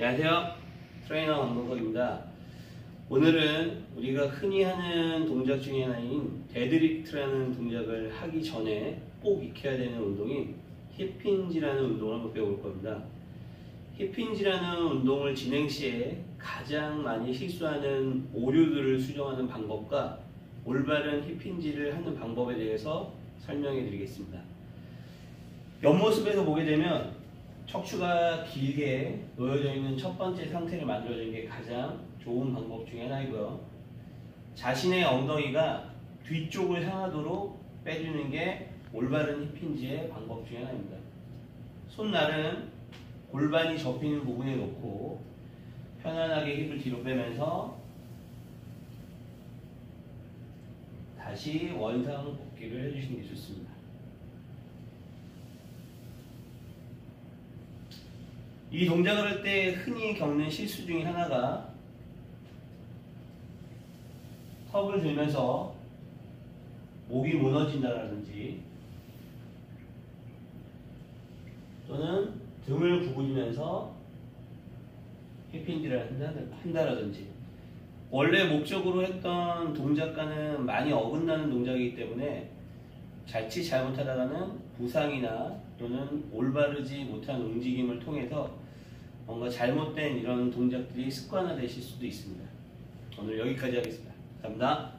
안녕하세요. 트레이너 강동석입니다. 오늘은 우리가 흔히 하는 동작 중에 하나인 데드리프트라는 동작을 하기 전에 꼭 익혀야 되는 운동인 hip hinge라는 운동을 한번 배워볼 겁니다. hip hinge라는 운동을 진행 시에 가장 많이 실수하는 오류들을 수정하는 방법과 올바른 hip hinge를 하는 방법에 대해서 설명해 드리겠습니다. 옆모습에서 보게 되면 척추가 길게 놓여져 있는 첫 번째 상태를 만들어주는 게 가장 좋은 방법 중에 하나이고요. 자신의 엉덩이가 뒤쪽을 향하도록 빼주는 게 올바른 힙힌지의 방법 중에 하나입니다. 손날은 골반이 접히는 부분에 놓고 편안하게 힙을 뒤로 빼면서 다시 원상 복귀를 해주시는 게 좋습니다. 이 동작을 할 때 흔히 겪는 실수 중에 하나가 턱을 들면서 목이 무너진다라든지 또는 등을 구부리면서 힙힌지를 한다라든지. 원래 목적으로 했던 동작과는 많이 어긋나는 동작이기 때문에 자칫 잘못하다가는 부상이나 또는 올바르지 못한 움직임을 통해서 뭔가 잘못된 이런 동작들이 습관화되실 수도 있습니다. 오늘 여기까지 하겠습니다. 감사합니다.